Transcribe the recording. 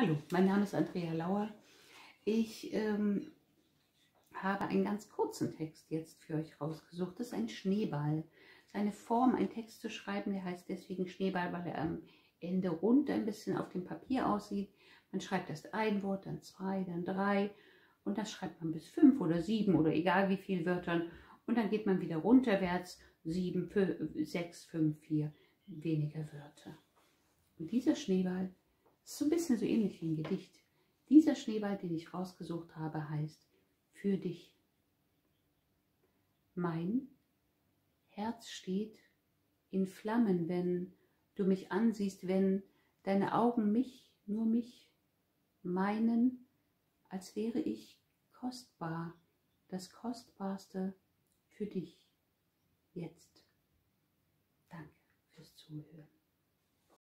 Hallo, mein Name ist Andrea Lauer. Ich ähm, habe einen ganz kurzen Text jetzt für euch rausgesucht. Das ist ein Schneeball. Das ist eine Form, einen Text zu schreiben, der heißt deswegen Schneeball, weil er am Ende rund ein bisschen auf dem Papier aussieht. Man schreibt erst ein Wort, dann zwei, dann drei und das schreibt man bis fünf oder sieben oder egal wie viele Wörtern und dann geht man wieder runterwärts, sieben, fünf, sechs, fünf, vier, weniger Wörter. Und dieser Schneeball ist so ein bisschen so ähnlich wie ein Gedicht. Dieser Schneeball, den ich rausgesucht habe, heißt Für dich. Mein Herz steht in Flammen, wenn du mich ansiehst, wenn deine Augen mich, nur mich, meinen, als wäre ich kostbar, das Kostbarste für dich jetzt. Danke fürs Zuhören.